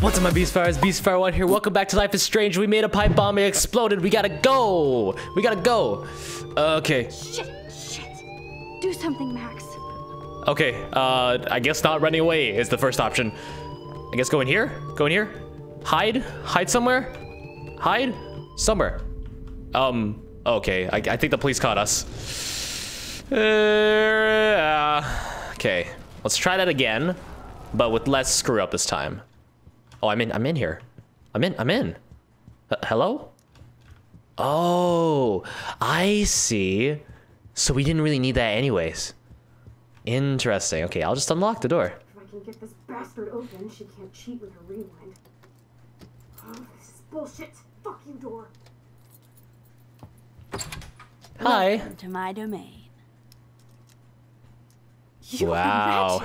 What's up, my Beast Fighters? Beast Fire One here. Welcome back to Life is Strange. We made a pipe bomb. It exploded. We gotta go. We gotta go. Okay. Shit, shit. Do something, Max. Okay. Uh, I guess not running away is the first option. I guess go in here. Go in here. Hide. Hide somewhere. Hide somewhere. Um. Okay. I, I think the police caught us. Uh, okay. Let's try that again, but with less screw up this time. Oh, I'm in. I'm in here. I'm in. I'm in. Uh, hello? Oh, I see. So we didn't really need that anyways. Interesting. Okay, I'll just unlock the door. If I can get this bastard open, she can't cheat with her rewind. Oh, this is bullshit. Fuck you, door. Hi. Welcome to my domain. You Wow. I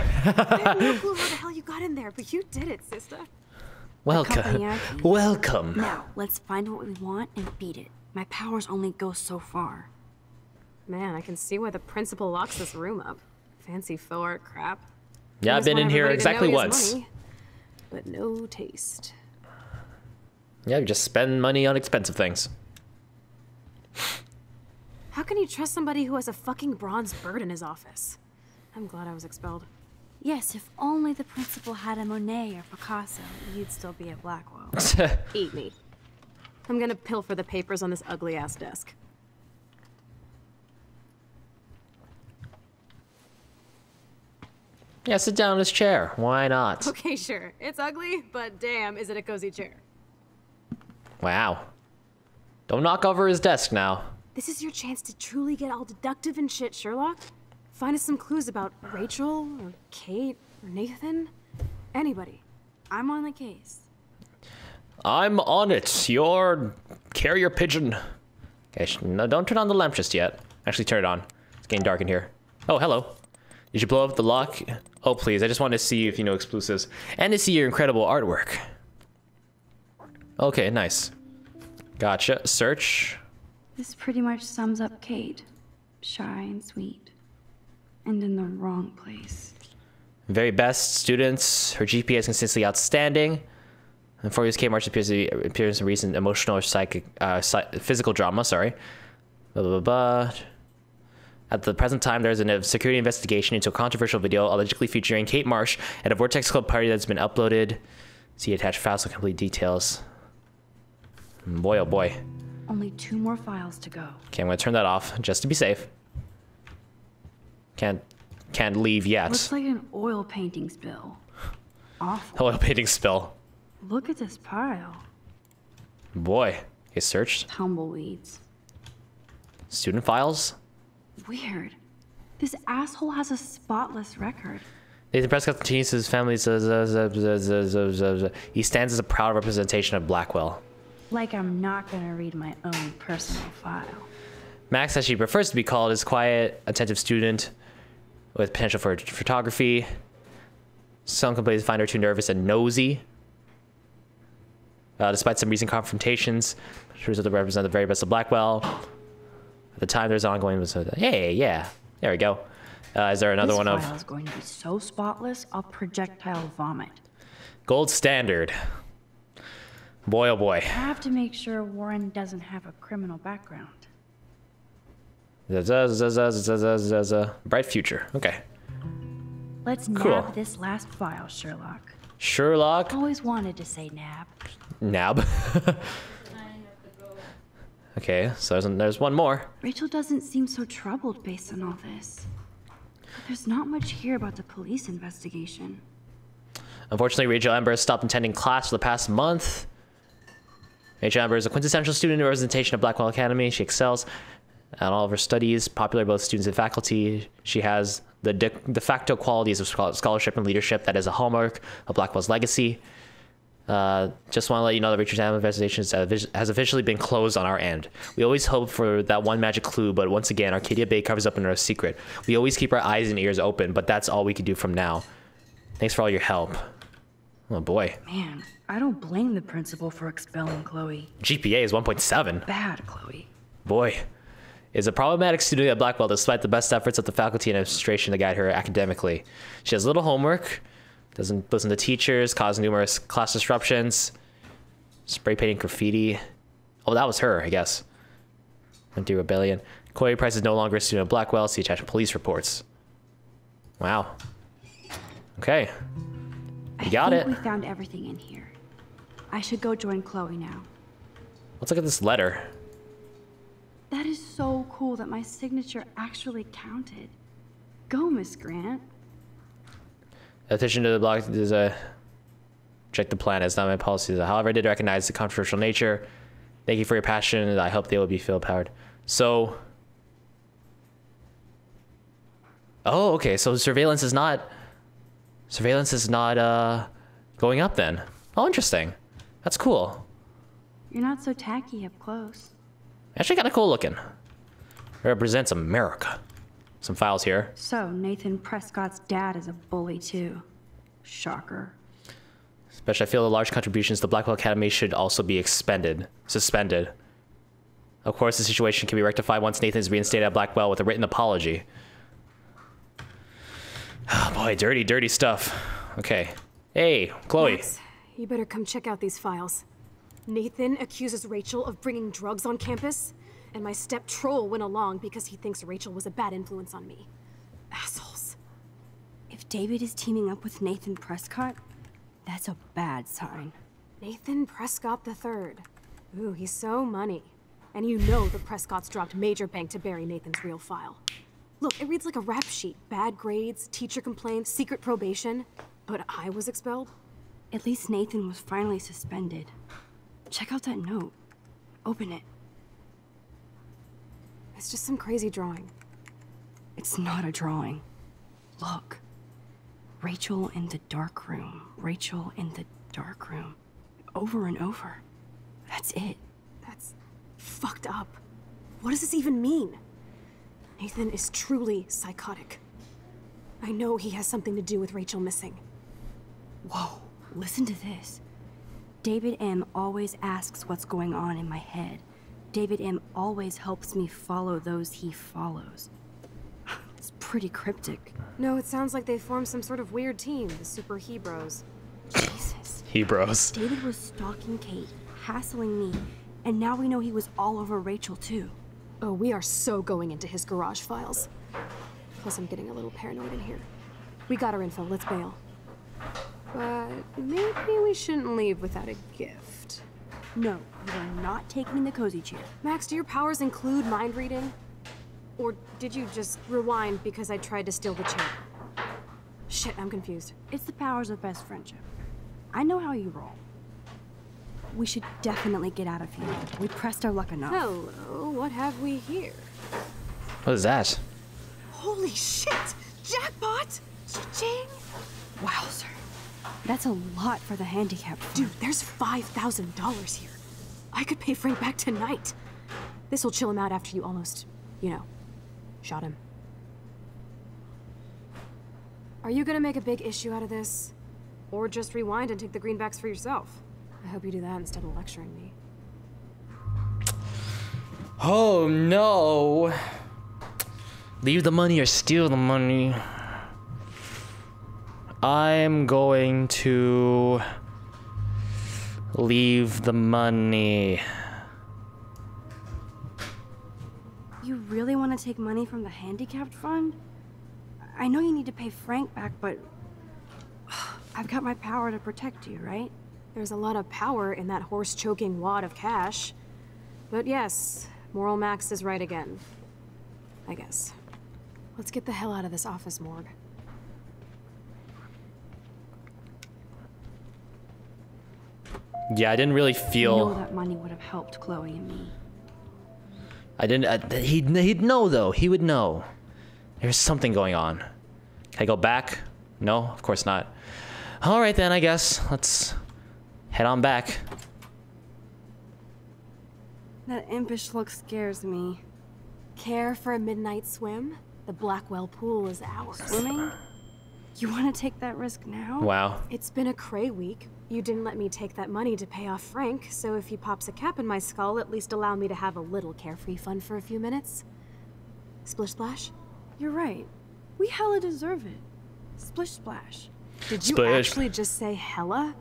have no clue how the hell you got in there, but you did it, sister. Welcome. company I keep. Welcome. Now, let's find what we want and beat it. My powers only go so far. Man, I can see why the principal locks this room up. Fancy faux art crap. Yeah, I've been in here exactly know once. money, but no taste. Yeah, you just spend money on expensive things. How can you trust somebody who has a fucking bronze bird in his office? I'm glad I was expelled. Yes, if only the principal had a Monet or Picasso, you'd still be at Blackwell. Eat me. I'm gonna pilfer the papers on this ugly ass desk. yeah, sit down in this chair. Why not? Okay, sure. It's ugly, but damn, is it a cozy chair. Wow. Don't knock over his desk now. This is your chance to truly get all deductive and shit, Sherlock. Find us some clues about Rachel, or Kate, or Nathan. Anybody. I'm on the case. I'm on it. Your carrier pigeon. Okay, no, don't turn on the lamp just yet. Actually, turn it on. It's getting dark in here. Oh, hello. Did you blow up the lock? Oh, please. I just want to see if you know exclusives. and to see your incredible artwork. Okay, nice. Gotcha. Search. This pretty much sums up Kate. Shy and sweet. And in the wrong place. Very best students. Her GPA is consistently outstanding. And for years, Kate Marsh appears, to be, appears in recent emotional or psychic, uh, psy- physical drama. Sorry. Blah, blah, blah, blah. At the present time, there's a security investigation into a controversial video allegedly featuring Kate Marsh at a Vortex Club party that's been uploaded. See attached files with complete details. Boy, oh boy. Only two more files to go. Okay, I'm gonna turn that off just to be safe. Can't, can't leave yet. Looks like an oil painting spill. Awful. Oil painting spill. Look at this pile. Boy, he searched. Tumbleweeds. Student files. Weird. This asshole has a spotless record. Nathan Prescott continues his z- He stands as a proud representation of Blackwell. Like I'm not gonna read my own personal file. Max, as she prefers to be called, is quiet, attentive student with potential for photography. Some complaints find her too nervous and nosy. Uh, despite some recent confrontations, she was able to represent the very best of Blackwell. At the time, there's ongoing. Was hey, yeah, there we go. Uh, is there another this one file of is going to be so spotless, I'll projectile vomit. gold standard? Boy, oh boy. I have to make sure Warren doesn't have a criminal background. Bright future. Okay. Let's Cool. nab this last file, Sherlock. Sherlock. Always wanted to say nab. Nab. okay, so there's, there's one more. Rachel doesn't seem so troubled based on all this. But there's not much here about the police investigation. Unfortunately, Rachel Amber has stopped attending class for the past month. Rachel Amber is a quintessential student in representation of Blackwell Academy. She excels at all of her studies, popular both students and faculty. She has the de, de facto qualities of scholarship and leadership that is a hallmark of Blackwell's legacy. Uh, just want to let you know that Richard's Amber investigation has has officially been closed on our end. We always hope for that one magic clue, but once again, Arcadia Bay covers up another secret. We always keep our eyes and ears open, but that's all we can do from now. Thanks for all your help. Oh boy. Man, I don't blame the principal for expelling Chloe. GPA is 1.7. Bad, Chloe. Boy. Is a problematic student at Blackwell despite the best efforts of the faculty and administration to guide her academically. She has little homework, Doesn't listen to teachers, caused numerous class disruptions. Spray painting graffiti. Oh, that was her, I guess. Went through rebellion. Chloe Price is no longer a student at Blackwell. See attached police reports. Wow. Okay. You got I it. think we found everything in here. I should go join Chloe now. Let's look at this letter. That is so cool that my signature actually counted. Go, Miss Grant. Addition to the block is a check the plan. It's not my policy. However, I did recognize the controversial nature. Thank you for your passion. and I hope they will be feel powered. So, oh, okay. So surveillance is not surveillance is not uh going up then. Oh, interesting. That's cool. You're not so tacky up close. Actually, kind of cool looking. Represents America. Some files here. So, Nathan Prescott's dad is a bully too. Shocker. Especially, I feel the large contributions to the Blackwell Academy should also be expended, suspended. Of course, the situation can be rectified once Nathan is reinstated at Blackwell with a written apology. Oh boy, dirty, dirty stuff. Okay. Hey, Chloe. Max, you better come check out these files. Nathan accuses Rachel of bringing drugs on campus, and my step troll went along because he thinks Rachel was a bad influence on me. Assholes. If David is teaming up with Nathan Prescott, that's a bad sign. Nathan Prescott III. Ooh, he's so money. And you know the Prescotts dropped major bank to bury Nathan's real file. Look, it reads like a rap sheet. Bad grades, teacher complaints, secret probation. But I was expelled? At least Nathan was finally suspended. Check out that note. Open it. It's just some crazy drawing. It's not a drawing. Look. Rachel in the dark room. Rachel in the dark room. Over and over. That's it. That's fucked up. What does this even mean? Nathan is truly psychotic. I know he has something to do with Rachel missing. Whoa, listen to this. David M. always asks what's going on in my head. David M. always helps me follow those he follows. It's pretty cryptic. No, it sounds like they formed some sort of weird team, the Super Hebros. Jesus. Hebrews. David was stalking Kate, hassling me, and now we know he was all over Rachel too. Oh, we are so going into his garage files. Plus, I'm getting a little paranoid in here. We got our info, let's bail. But maybe we shouldn't leave without a gift. No, you are not taking the cozy chair. Max, do your powers include mind reading? Or did you just rewind because I tried to steal the chair? Shit, I'm confused. It's the powers of best friendship. I know how you roll. We should definitely get out of here. We pressed our luck enough. Hello, what have we here? What is that? Holy shit! Jackpot! Ching! Wow, sir. That's a lot for the handicap. Dude, there's $5,000 here. I could pay Frank back tonight. This'll chill him out after you almost, you know, shot him. Are you gonna make a big issue out of this? Or just rewind and take the greenbacks for yourself? I hope you do that instead of lecturing me. Oh no. Leave the money or steal the money. I'm going to leave the money. You really want to take money from the handicapped fund? I know you need to pay Frank back, but I've got my power to protect you, right? There's a lot of power in that horse-choking wad of cash. But yes, Moral Max is right again. I guess. Let's get the hell out of this office morgue. Yeah, I didn't really I know that money would have helped Chloe and me. I didn't. Uh, he'd he'd know though. He would know. There's something going on. Can I go back? No, of course not. All right then. I guess let's head on back. That impish look scares me. Care for a midnight swim? The Blackwell pool is ours. Swimming? You want to take that risk now? Wow. It's been a cray week. You didn't let me take that money to pay off Frank, so if he pops a cap in my skull, at least allow me to have a little carefree fun for a few minutes. Splish splash? You're right. We hella deserve it. Splish splash. Did you Splish. actually just say hella?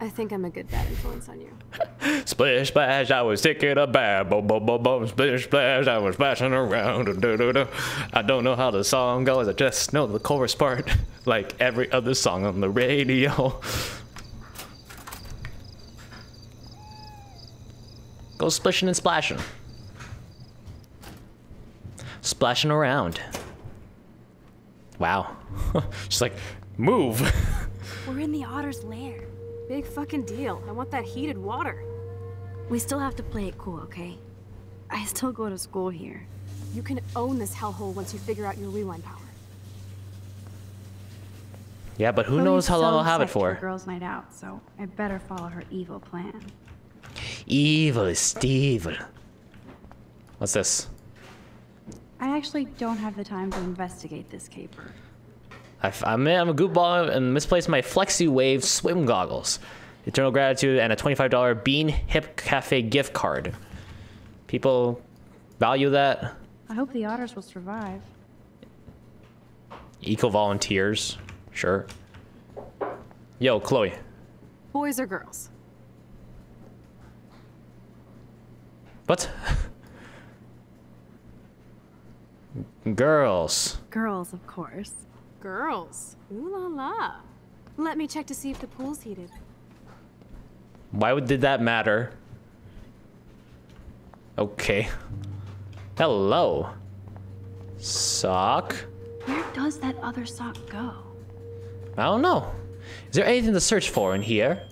I think I'm a good bad influence on you. Splish splash, I was taking a bath. Boom, boom, boom, boom. Splish splash, I was splashing around. Du, du, du, du. I don't know how the song goes. I just know the chorus part, like every other song on the radio. Go splishing and splashing. Splashing around. Wow. Just like, move. We're in the otter's lair. Big fucking deal. I want that heated water. We still have to play it cool, okay? I still go to school here. You can own this hellhole once you figure out your rewind power. yeah, but who oh, Chloe's knows how long so I'll have it for. girls' night out, so I better follow her evil plan. Evil is Steve. What's this? I actually don't have the time to investigate this caper. I f- I'm, I'm a goofball and misplaced my Flexi Wave swim goggles. Eternal gratitude and a $25 Bean Hip Cafe gift card. People value that. I hope the otters will survive. Eco volunteers. Sure. Yo, Chloe. Boys or girls? What? Girls. Girls, of course. Girls. Ooh la la. Let me check to see if the pool's heated. Why would did that matter? Okay. Hello. Sock? Where does that other sock go? I don't know. Is there anything to search for in here?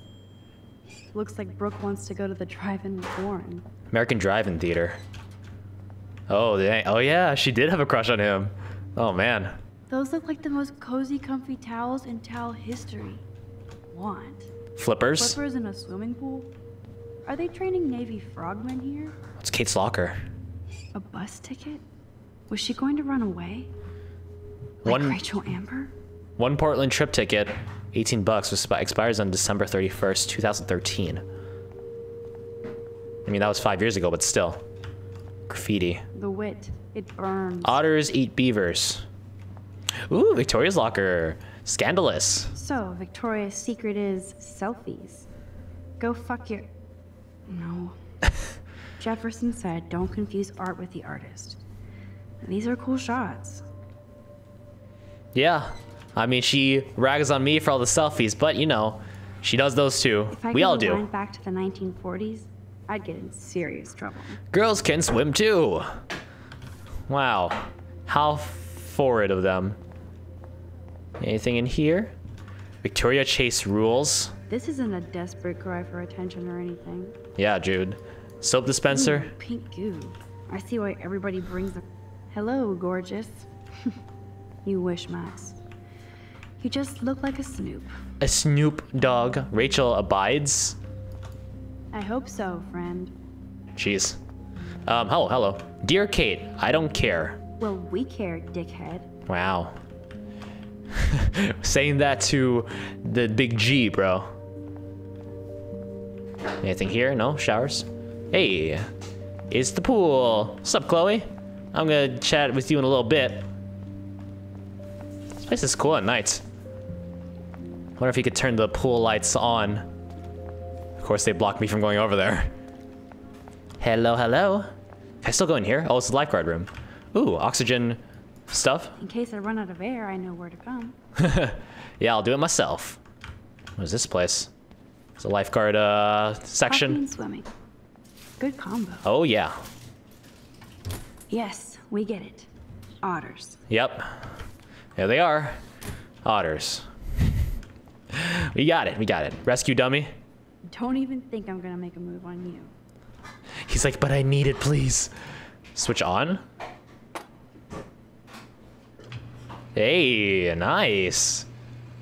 Looks like Brooke wants to go to the drive-in with Warren. American Drive-In Theater. Oh, dang. oh yeah, she did have a crush on him. Oh man. Those look like the most cozy, comfy towels in towel history. Want? Flippers. Flippers in a swimming pool? Are they training Navy frogmen here? It's Kate's locker. A bus ticket? Was she going to run away? Like One Rachel Amber? one Portland trip ticket, 18 bucks, expires on December 31st, 2013. I mean, that was five years ago, but still. Graffiti. The wit. It burns. Otters eat beavers. Ooh, Victoria's locker. Scandalous. So, Victoria's secret is selfies. Go fuck your. No. Jefferson said, don't confuse art with the artist. These are cool shots. Yeah. I mean, she rags on me for all the selfies, but you know, she does those too. If I We all do. back to the 1940s, I'd get in serious trouble. Girls can swim too. Wow. How forward of them. Anything in here? Victoria Chase rules. This isn't a desperate cry for attention or anything. Yeah, Jude. Soap dispenser. Ooh, pink goo. I see why everybody brings a. Hello, gorgeous. you wish, Max. You just look like a Snoop. A Snoop dog. Rachel abides. I hope so, friend. Jeez. Um, hello, hello. Dear Kate, I don't care. Well, we care, dickhead. Wow. Saying that to the big G, bro. Anything here? No? Showers? Hey, it's the pool. What's up, Chloe? I'm gonna chat with you in a little bit. This place is cool at night. Wonder if you could turn the pool lights on. Of course, they block me from going over there. Hello, hello. Can I still go in here? Oh, it's the lifeguard room. Ooh, oxygen stuff. In case I run out of air, I know where to come. Yeah, I'll do it myself. What is this place? It's a lifeguard uh, Coffee section. and swimming. Good combo. Oh yeah. Yes, we get it. Otters. Yep. There they are. Otters. we got it. We got it. Rescue dummy. Don't even think I'm gonna make a move on you. He's like, but I need it, please. Switch on. Hey, nice.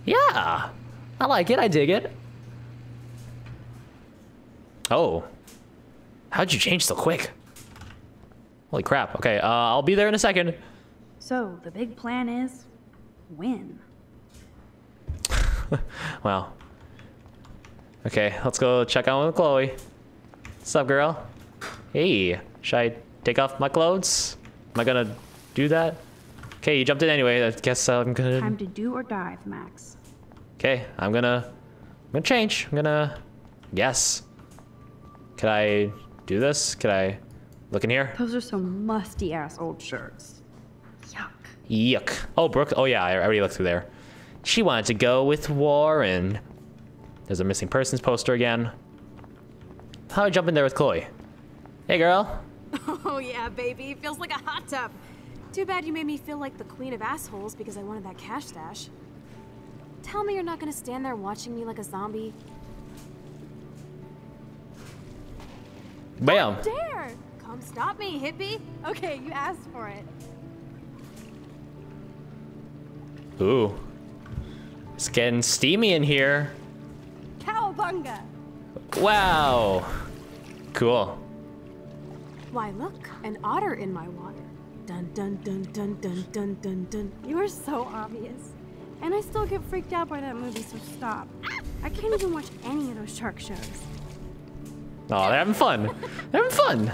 Yeah. I like it. I dig it. Oh. How'd you change so quick? Holy crap. Okay, uh, I'll be there in a second. So, the big plan is win. Wow. Okay, let's go check out with Chloe. What's up, girl? Hey, should I take off my clothes? Am I gonna do that? Okay, you jumped in anyway. I guess I'm gonna. Time to do or dive, Max. Okay, I'm gonna, I'm gonna change. I'm gonna, yes. Could I do this? Could I look in here? Those are some musty ass old shirts. Yuck. Yuck. Oh, Brooke. Oh yeah, I already looked through there. She wanted to go with Warren. There's a missing persons poster again. How do I jump in there with Chloe? Hey, girl. Oh yeah, baby. Feels like a hot tub. Too bad you made me feel like the queen of assholes because I wanted that cash stash. Tell me you're not gonna stand there watching me like a zombie. Bam. Dare! Come stop me, hippie. Okay, you asked for it. Ooh. It's getting steamy in here. Cowabunga! Wow. Cool. Why look, an otter in my water. Dun dun dun dun dun dun dun dun. You are so obvious. And I still get freaked out by that movie, so stop. I can't even watch any of those shark shows. Oh, they're having fun. They're having fun.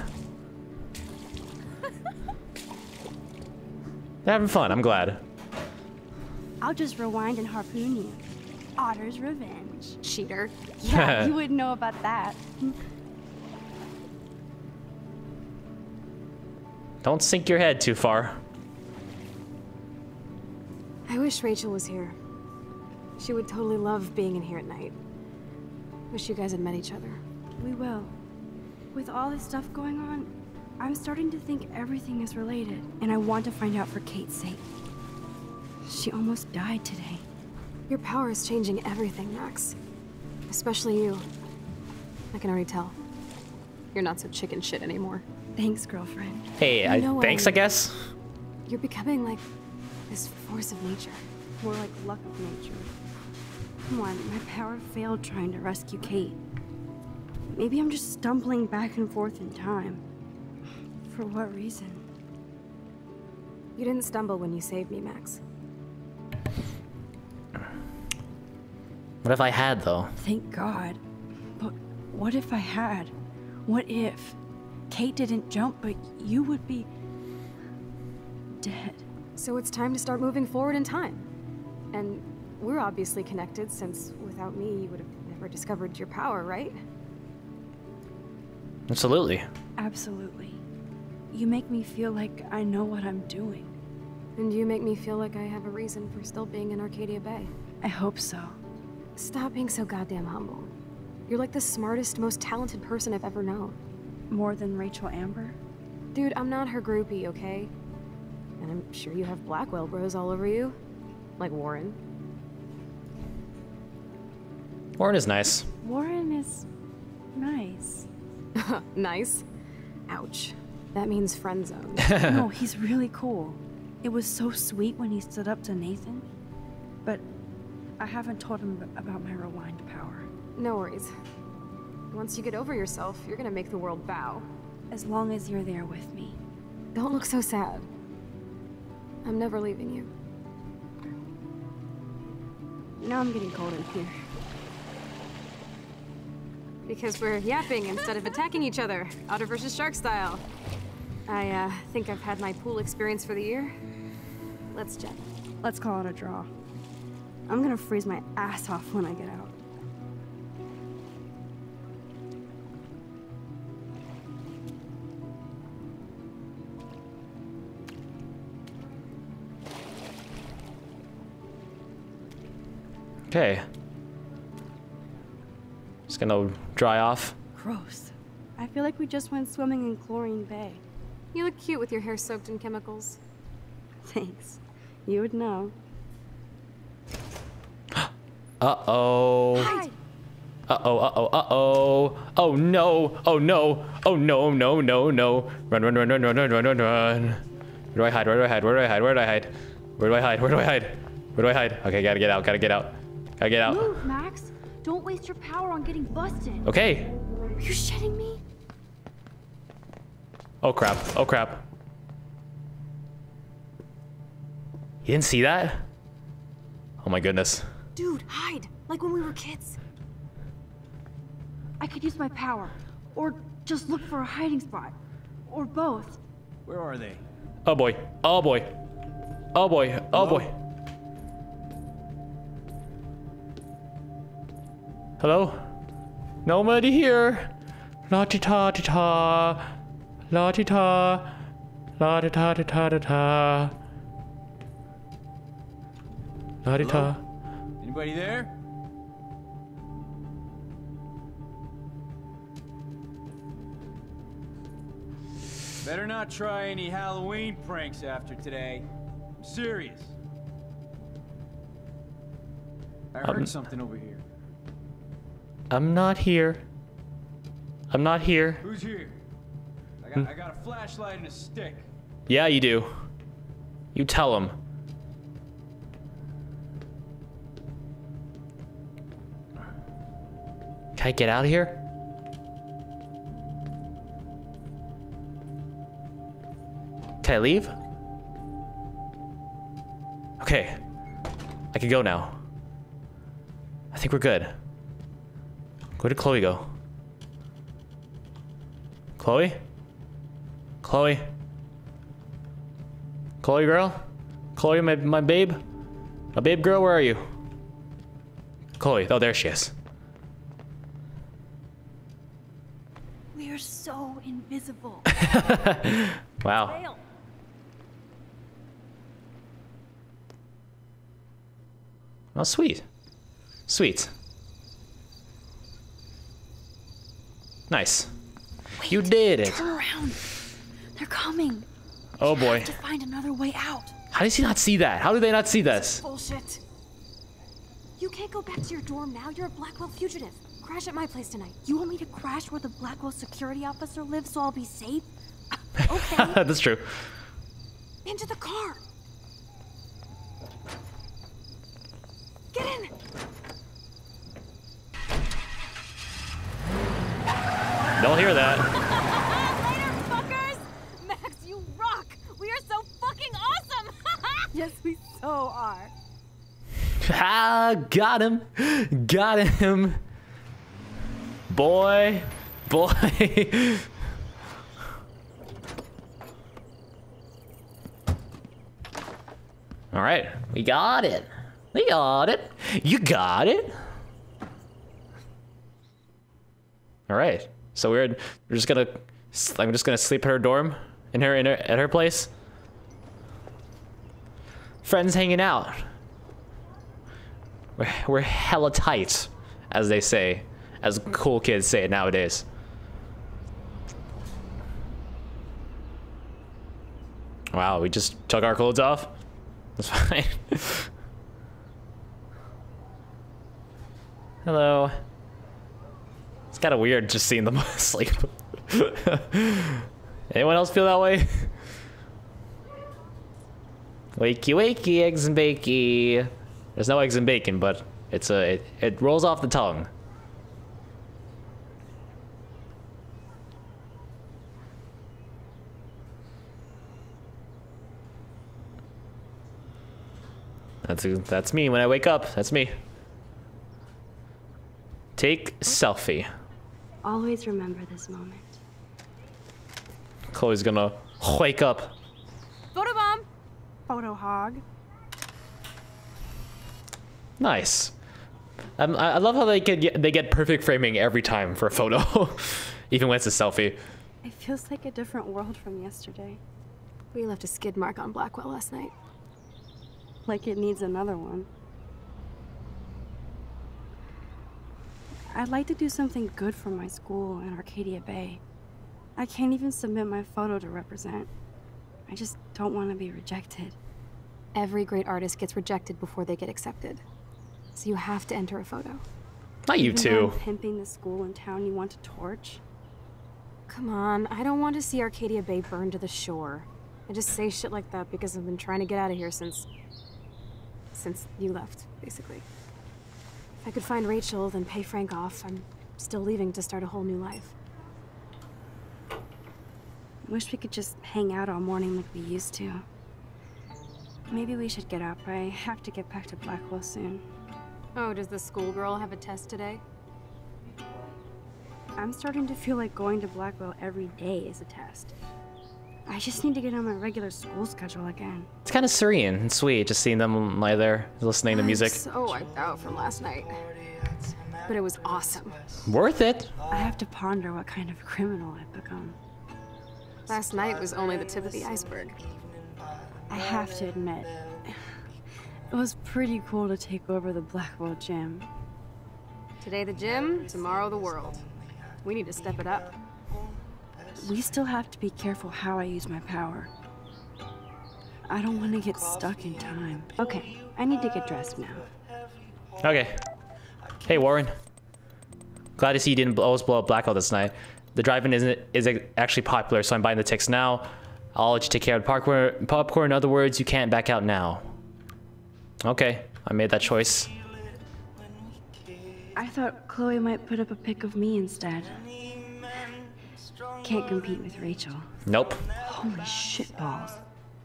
They're having fun. I'm glad. I'll just rewind and harpoon you. Otter's revenge. Cheater. Yeah, you wouldn't know about that. Don't sink your head too far. I wish Rachel was here. She would totally love being in here at night. Wish you guys had met each other. We will. With all this stuff going on, I'm starting to think everything is related, and I want to find out for Kate's sake. She almost died today. Your power is changing everything, Max. Especially you. I can already tell. You're not so chicken shit anymore. Thanks, girlfriend. Hey, I, know, thanks, um, I guess. You're becoming like this force of nature. More like luck of nature. Come on, my power failed trying to rescue Kate. Maybe I'm just stumbling back and forth in time. For what reason? You didn't stumble when you saved me, Max. What if I had, though? Thank God. But what if I had? What if Kate didn't jump, but you would be dead? So it's time to start moving forward in time. And we're obviously connected since without me you would have never discovered your power, right? Absolutely. Absolutely. You make me feel like I know what I'm doing. And you make me feel like I have a reason for still being in Arcadia Bay. I hope so. Stop being so goddamn humble. You're like the smartest, most talented person I've ever known. More than Rachel Amber? Dude, I'm not her groupie, okay? And I'm sure you have Blackwell bros all over you. Like Warren. Warren is nice. Warren is nice. nice. Ouch. That means friend zone. no, he's really cool. It was so sweet when he stood up to Nathan. I haven't told him about my rewind power. no worries. Once you get over yourself, you're gonna make the world bow. As long as you're there with me. Don't look so sad. I'm never leaving you. Now I'm getting cold in here. Because we're yapping instead of attacking each other, otter versus shark style. I uh, think I've had my pool experience for the year. Let's jet. Let's call it a draw. I'm gonna freeze my ass off when I get out. Okay. Just gonna dry off. Gross. I feel like we just went swimming in Chlorine Bay. You look cute with your hair soaked in chemicals. Thanks. You would know. Uh-oh. Uh-oh, uh-oh, uh-oh. Oh no. Oh no. Oh no, no, no, no. Run, run, run, run, run, run, run, run, run. Where do I hide? Where do I hide? Where do I hide? Where do I hide? Where do I hide? Where do I hide? Where do I hide? Okay, gotta get out. Gotta get out. Gotta get out. Move, Max! Don't waste your power on getting busted. Okay. Are you shitting me? Oh crap. Oh crap. You didn't see that? Oh my goodness. Dude, hide! Like when we were kids. I could use my power. Or just look for a hiding spot. Or both. Where are they? Oh boy. Oh boy. Oh boy. Oh boy. Hello? Nobody here. La ti ta ti ta. La ti ta. La ti ta ti ta ti ta. La ti ta. Anybody there? Better not try any Halloween pranks after today. I'm serious. I heard Um, something over here. I'm not here. I'm not here. Who's here? I got, I got a flashlight and a stick. Yeah, you do. You tell him. Can I get out of here? Can I leave? Okay. I can go now. I think we're good. Where did Chloe go? Chloe? Chloe? Chloe girl? Chloe, my, my babe? My babe girl, where are you? Chloe, oh, there she is. Are so invisible. Wow. Oh, sweet. Sweet. Nice. You did it. Turn around. They're coming. Oh boy. To find another way out. How does he not see that? How do they not see this? Bullshit. You can't go back to your dorm now. You're a Blackwell fugitive. Crash at my place tonight. You want me to crash where the Blackwell security officer lives so I'll be safe? Okay. That's true. Into the car. Get in. They'll hear that. Later, fuckers. Max, you rock. We are so fucking awesome. yes, we so are. ah, got him. Got him. Boy. Boy. All right. We got it. We got it. You got it. All right. So we're we're just gonna I'm just gonna sleep at her dorm in her in her at her place. Friends hanging out. We're, we're hella tight, as they say, as cool kids say it nowadays. Wow, we just took our clothes off. That's fine. Hello. It's kind of weird just seeing them sleep. Anyone else feel that way? Wakey wakey, eggs and bakey. There's no eggs and bacon, but it's a it, it rolls off the tongue. That's that's me when I wake up. That's me. Take selfie. Always remember this moment. Chloe's gonna wake up. Photobomb. Photo hog. Nice. Um, I I love how they get they get perfect framing every time for a photo, even when it's a selfie. It feels like a different world from yesterday. We left a skid mark on Blackwell last night. Like it needs another one. I'd like to do something good for my school in Arcadia Bay. I can't even submit my photo to represent. I just don't want to be rejected. Every great artist gets rejected before they get accepted. So you have to enter a photo. Not you Even two. Pimping the school in town you want to torch. Come on, I don't want to see Arcadia Bay burn to the shore. I just say shit like that because I've been trying to get out of here since. Since you left, basically. If I could find Rachel, then pay Frank off, I'm still leaving to start a whole new life. Wish we could just hang out all morning like we used to. Maybe we should get up. I have to get back to Blackwell soon. Oh, does the schoolgirl have a test today? I'm starting to feel like going to Blackwell every day is a test. I just need to get on my regular school schedule again. It's kind of serene and sweet just seeing them lie there listening to music. I'm so wiped out from last night. but it was awesome. Worth it. I have to ponder what kind of criminal I've become. Last night was only the tip of the iceberg. I have to admit, it was pretty cool to take over the Blackwell gym. Today the gym, tomorrow the world. We need to step it up. We still have to be careful how I use my power. I don't want to get stuck in time. Okay, I need to get dressed now. Okay. Hey, Warren. Glad to see you didn't almost blow up Blackwell this night. The drive-in isn't is actually popular, so I'm buying the tickets now. I'll let you take care of the popcorn. Popcorn. In other words, you can't back out now. Okay, I made that choice. I thought Chloe might put up a pic of me instead. Can't compete with Rachel. Nope. Holy shitballs.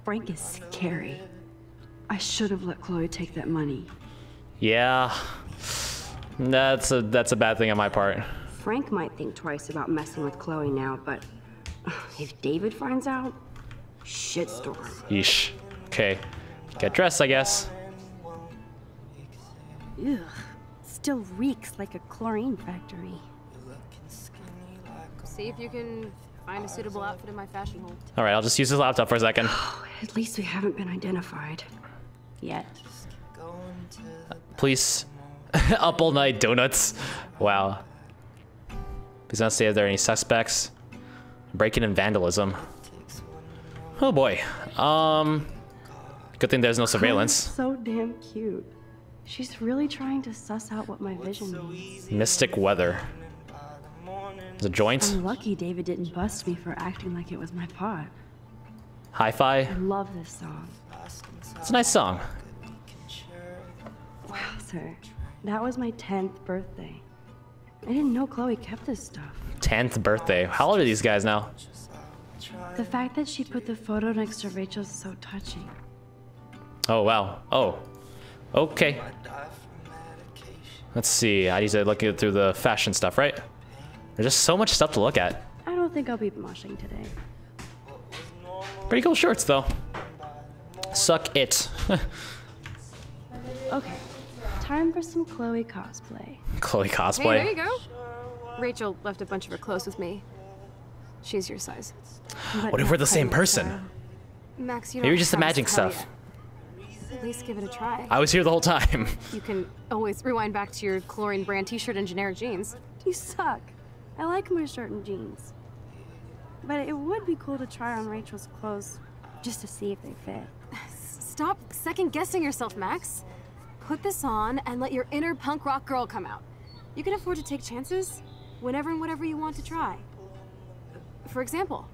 Frank is scary. I should have let Chloe take that money. Yeah. That's a that's a bad thing on my part. Frank might think twice about messing with Chloe now, but if David finds out, shitstorm. Yeesh. Okay. Get dressed, I guess. Ugh. Still reeks like a chlorine factory. See if you can find a suitable outfit in my fashion hold. All right, I'll just use this laptop for a second. At least we haven't been identified. Yet. Please. Up all night donuts. Wow. Please not say if there are any suspects. Breaking and vandalism. Oh boy. Um. Good thing there's no surveillance. So damn cute. She's really trying to suss out what my vision means. Mystic weather. Is a joint? I'm lucky David didn't bust me for acting like it was my pot. Hi-fi. I love this song. It's a nice song. Wow, sir. That was my 10th birthday. I didn't know Chloe kept this stuff. 10th birthday. How old are these guys now? The fact that she put the photo next to Rachel's is so touching. Oh, wow. Oh. Okay. Let's see. I need to look through the fashion stuff, right? There's just so much stuff to look at. I don't think I'll be moshing today. Pretty cool shorts, though. Suck it. Okay, time for some Chloe cosplay. Chloe Hey, cosplay. there you go. Rachel left a bunch of her clothes with me. She's your size. But What if we're the same person? style. Max, you Maybe don't you're just have to imagining stuff. At least give it a try. I was here the whole time. You can always rewind back to your chlorine brand t-shirt and generic jeans. You suck. I like my shirt and jeans. But it would be cool to try on Rachel's clothes just to see if they fit. Stop second guessing yourself, Max. Put this on and let your inner punk rock girl come out. You can afford to take chances whenever and whatever you want to try. For example,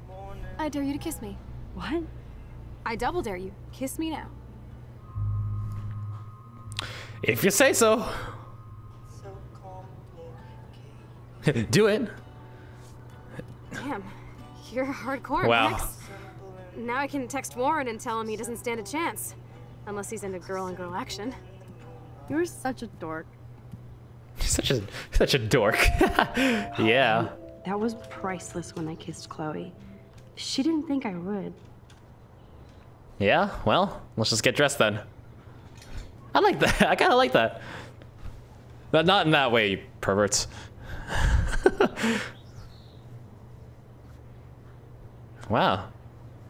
I dare you to kiss me. What? I double dare you. Kiss me now. If you say so. Do it. Damn, you're hardcore, Wow. Max. Now I can text Warren and tell him he doesn't stand a chance. Unless he's into girl on girl action. You're such a dork. Such a such a dork. yeah. That was priceless when I kissed Chloe. She didn't think I would. Yeah. Well, let's just get dressed then. I like that. I kind of like that. But not in that way, perverts. wow.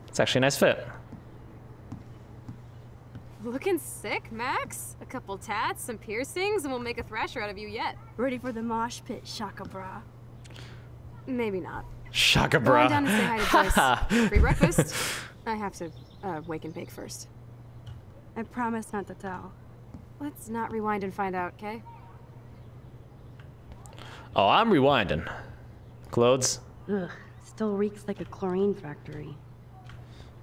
It's actually a nice fit. Looking sick, Max? A couple tats, some piercings, and we'll make a thrasher out of you yet. Ready for the mosh pit, Shaka Bra. Maybe not. Shaka Bra. on bra. down and say hi to Joyce. Free breakfast. I have to uh, wake and bake first. I promise not to tell. Let's not rewind and find out, okay? Oh, I'm rewinding. Clothes? Ugh, still reeks like a chlorine factory.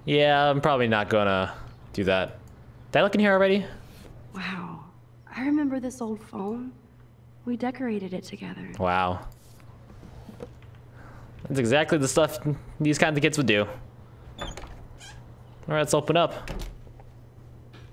Yeah, I'm probably not gonna do that. Did I look in here already? Wow. I remember this old phone. We decorated it together. Wow. That's exactly the stuff these kinds of kids would do. Alright, let's open up.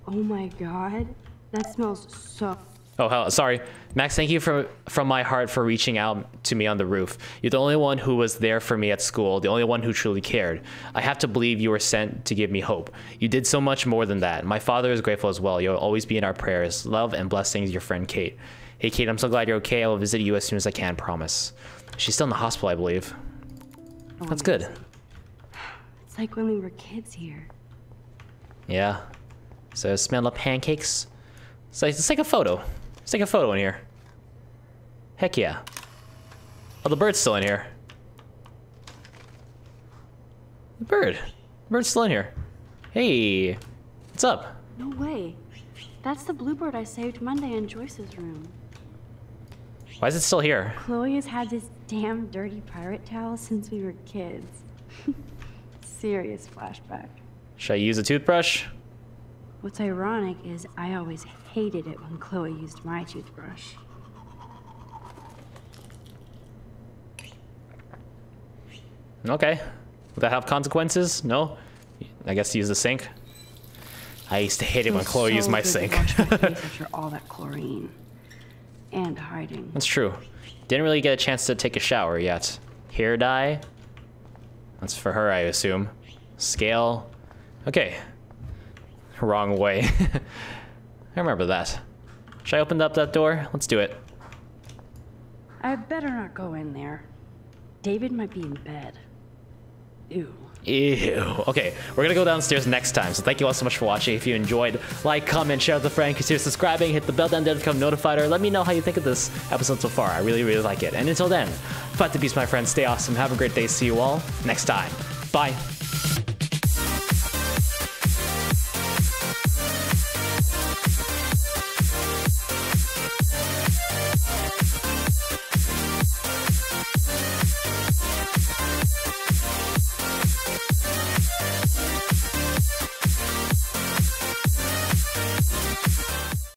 Oh my god. That smells so Oh hell, sorry, Max. Thank you for from my heart for reaching out to me on the roof. You're the only one who was there for me at school. The only one who truly cared. I have to believe you were sent to give me hope. You did so much more than that. My father is grateful as well. You'll always be in our prayers. Love and blessings, your friend Kate. Hey Kate, I'm so glad you're okay. I will visit you as soon as I can. Promise. She's still in the hospital, I believe. Oh, That's good. It's like when we were kids here. Yeah. So smell of pancakes. So let's take a photo. Let's take a photo in here. Heck yeah. Oh, the bird's still in here. The bird. The bird's still in here. Hey, what's up? No way. That's the bluebird I saved Monday in Joyce's room. Why is it still here? Chloe has had this damn dirty pirate towel since we were kids. Serious flashback. Should I use a toothbrush? What's ironic is I always hated it when Chloe used my toothbrush. Okay. Would that have consequences? No? I guess use the sink. I used to hate it when Chloe so used my sink. my all that chlorine. And hiding. That's true. Didn't really get a chance to take a shower yet. Hair dye. That's for her, I assume. Scale. Okay. Wrong way. I remember that. Should I open up that door? Let's do it. I better not go in there. David might be in bed. Ew. Ew. Okay, we're gonna go downstairs next time. So thank you all so much for watching. If you enjoyed, like, comment, share with a friend, consider subscribing, hit the bell down there to become notified, or let me know how you think of this episode so far. I really, really like it. And until then, fight the beast, my friends. Stay awesome. Have a great day. See you all next time. Bye.